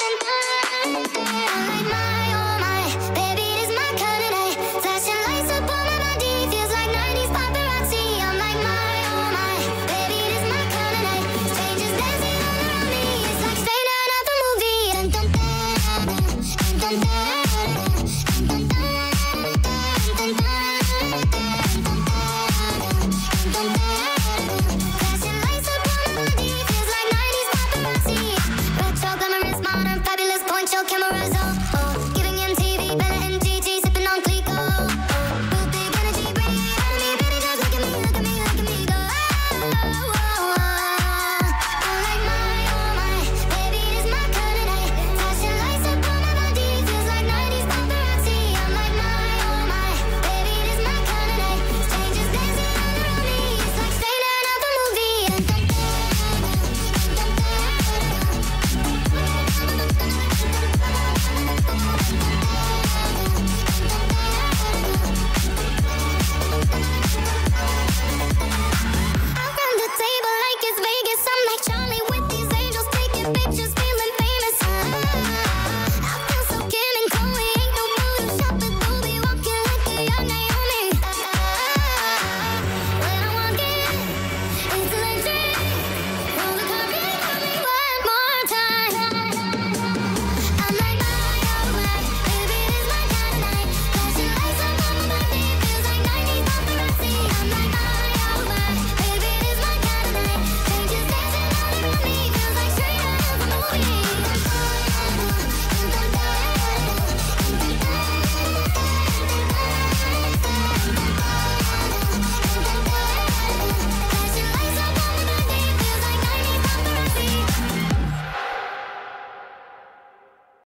Thank you. still cameras Bye.